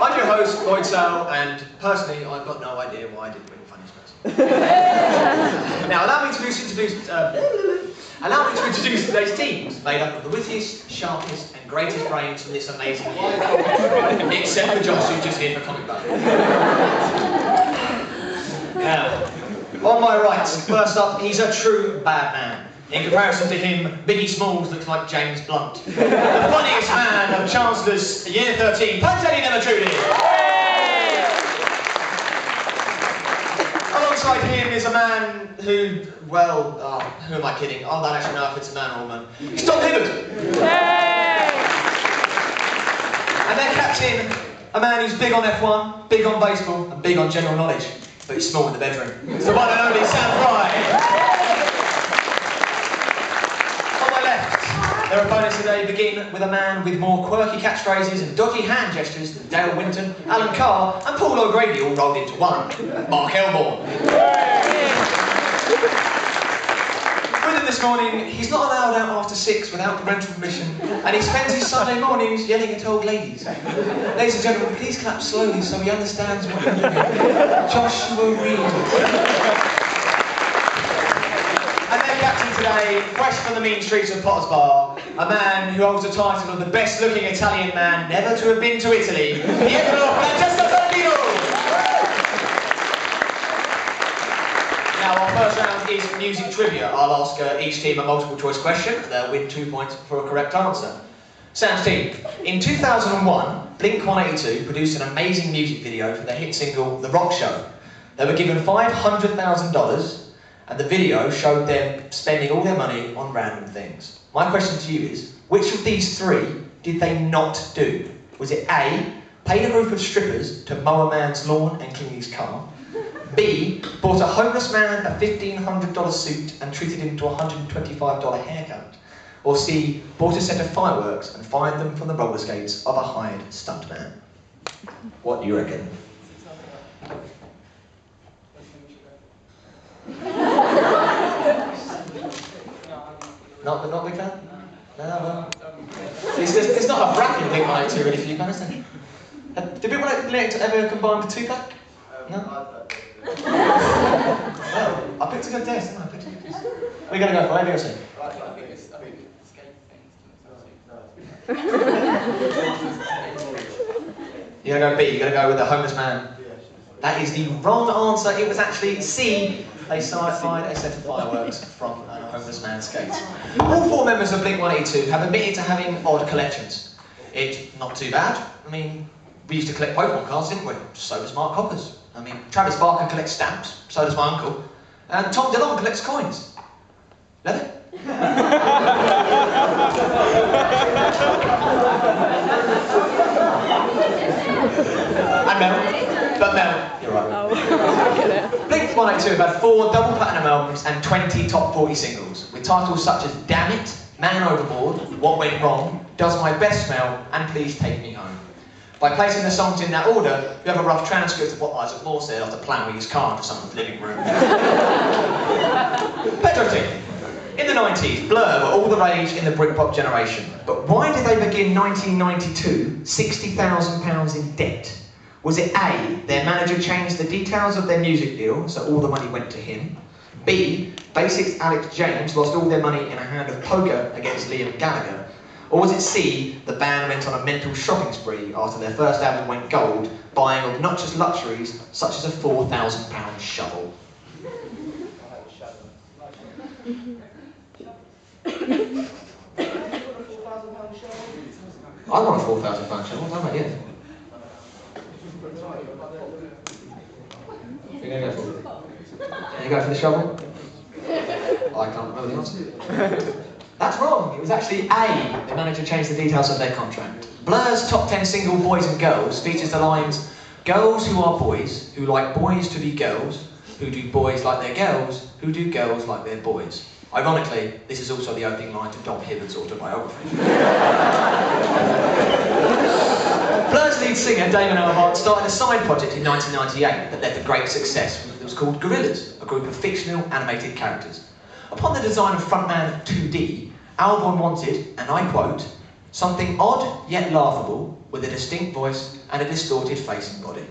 I'm your host, Lloyd Sale, and personally, I've got no idea why I didn't win Funniest Person. now, allow me to introduce, uh, allow me to introduce today's teams, made up of the wittiest, sharpest, and greatest brains from this amazing world. Except for Josh, who's just here for comic book. Now, on my right, first up, he's a true bad man. In comparison to him, Biggie Smalls looks like James Blunt. the funniest man of Chancellor's Year 13, Pantani Nematrudi. Alongside him is a man who, well, oh, who am I kidding? I don't actually know if it's a man or a woman. It's Dom Hibbert. And their captain, a man who's big on F1, big on baseball, and big on general knowledge. But he's small in the bedroom. It's the one and only Sam Fry. Their opponents today begin with a man with more quirky catchphrases and dodgy hand gestures than Dale Winton, Alan Carr, and Paul O'Grady all rolled into one. Mark Elborn. With him this morning, he's not allowed out after six without parental permission, and he spends his Sunday mornings yelling at old ladies. Ladies and gentlemen, please clap slowly so he understands what you're doing. Joshua Reed today, fresh from the mean streets of Potter's Bar, a man who holds the title of the best looking Italian man never to have been to Italy, Pietro Francesco Ferrandino! Now, our first round is music trivia. I'll ask uh, each team a multiple choice question. They'll win two points for a correct answer. Sam's team. In 2001, Blink 182 produced an amazing music video for their hit single, The Rock Show. They were given $500,000 and the video showed them spending all their money on random things. My question to you is, which of these three did they not do? Was it A, paid a group of strippers to mow a man's lawn and clean his car? B, bought a homeless man a $1,500 suit and treated him to a $125 haircut? Or C, bought a set of fireworks and fired them from the roller skates of a hired stuntman? What do you reckon? Not, not big fan? No, no. It's, it's, it's not a bracket thing like two really for you guys, is it? Uh, did people like Link ever combine with Tupac? No? well, I picked a good test, didn't I? I picked a good test. We're going to go for it, say. You're going to go B, you're going to go with the homeless man. That is the wrong answer. It was actually C, they fired a set of fireworks from a homeless man's gate. All four members of Blink-182 have admitted to having odd collections. It's not too bad. I mean, we used to collect Pokemon cards, didn't we? So does Mark Hoppers. I mean, Travis Barker collects stamps, so does my uncle. And Tom DeLonge collects coins. It? and metal. But metal, you're right. Oh, Blink 182 have had four double platinum albums and 20 top 40 singles, with titles such as Damn It, Man Overboard, What Went Wrong, Does My Breath Smell, and Please Take Me Home. By placing the songs in that order, you have a rough transcript of what Isaac Moore said after ploughing his car into someone's living room. Pedro. In the 90s, Blur were all the rage in the Britpop generation. But why did they begin 1992 £60,000 in debt? Was it A, their manager changed the details of their music deal, so all the money went to him? B, Bassist Alex James lost all their money in a hand of poker against Liam Gallagher? Or was it C, the band went on a mental shopping spree after their first album went gold, buying obnoxious luxuries such as a £4,000 shovel? I want a four thousand pound shovel. What about you? You gonna go for? You go for the shovel? I can't remember the answer. That's wrong. It was actually A. The manager changed the details of their contract. Blur's top 10 single Boys and Girls features the lines Girls who are boys, who like boys to be girls, who do boys like their girls, who do girls like their boys. Ironically, this is also the opening line to Dom Hibbert's autobiography. Blur's lead singer, Damon Albarn, started a side project in 1998 that led to great success. It was called Gorillaz, a group of fictional animated characters. Upon the design of frontman 2D, Albarn wanted, and I quote, Something odd yet laughable, with a distinct voice and a distorted face and body.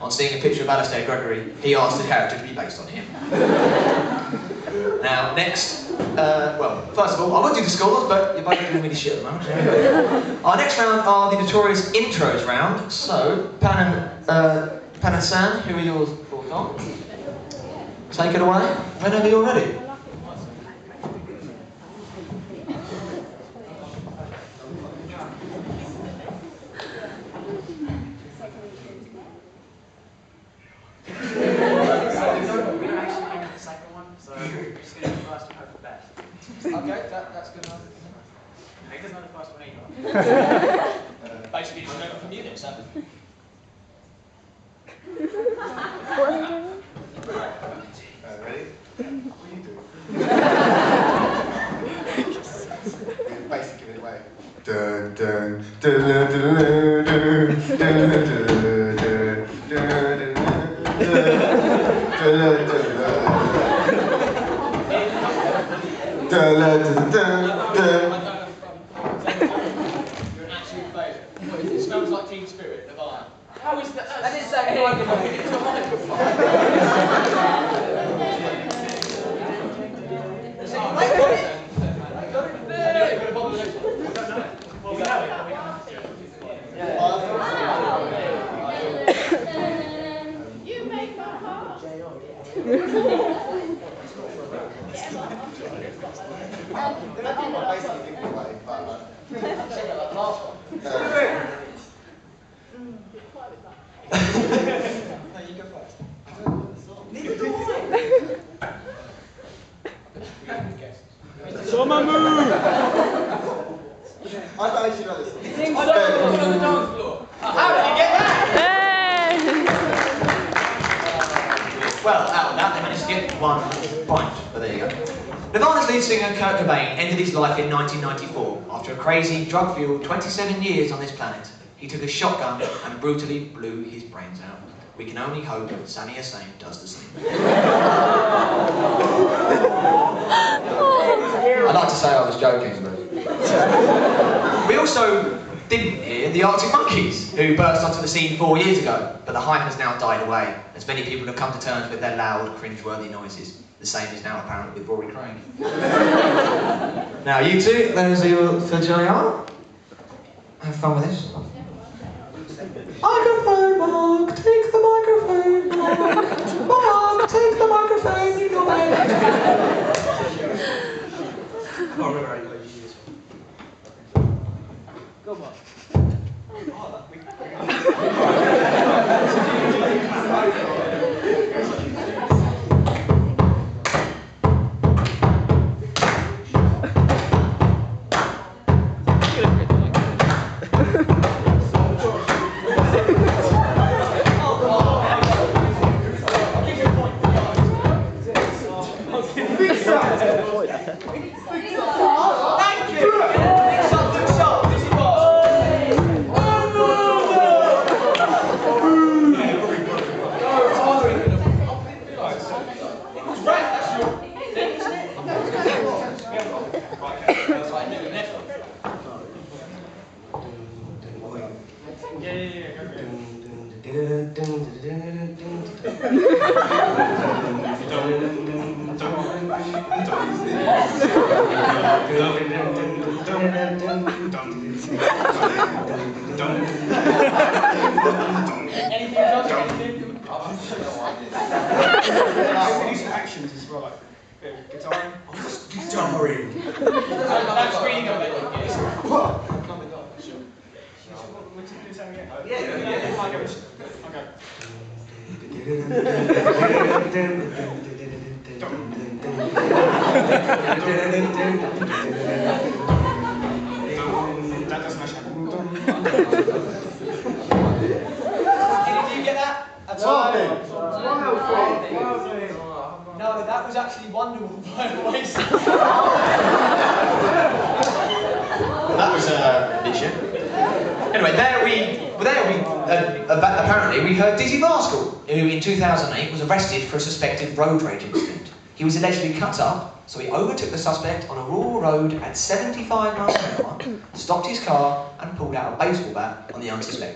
On seeing a picture of Alistair Gregory, he asked the character to be based on him. now, next, uh, well, first of all, I won't do the scores, but you're both doing really shit at the moment. Our next round are the notorious intros round. So, Pan and, uh, Pan and Sam, who are yours thoughts on? Take it away whenever you're ready. Okay, that, that's good enough. He doesn't know the first one either. Basically, just know from you then, Sam. Uh, ready? What are you doing? Basically, give it away. Dun, dun, dun, dun, dun, dun, dun, dun, dun, dun, dun, dun, dun, dun, dun, dun, dun. It smells like Teen Spirit, Nirvana. How is that? That is that a microphone? I got it! ように。Soma Moon! Anti-Shira です。12 out of that. They managed to get one point, but there you go. Nirvana's lead singer Kurt Cobain ended his life in 1994 after a crazy, drug-fueled 27 years on this planet. He took a shotgun and brutally blew his brains out. We can only hope that Sami Hussein does the same. I'd like to say I was joking, but... we also didn't hear eh, the Arctic Monkeys, who burst onto the scene four years ago, but the hype has now died away, as many people have come to terms with their loud, cringe-worthy noises. The same is now apparent with Rory Craig. now, you two, those are your for JR. Have fun with this. Microphone, Mark, take the microphone, Mark. Mark, Anything else? Anything? Oh, I these actions as well, like uh, guitar. I'm just guitaring. That's reading of it. Yeah. Did you get that? All. No, that was actually wonderful, by the way. that was a uh. Anyway, there we, there we, uh, apparently we heard Dizzee Rascal, who in 2008 was arrested for a suspected road rage incident. He was allegedly cut up, so he overtook the suspect on a rural road at 75 miles an hour, stopped his car, and pulled out a baseball bat on the unsuspecting.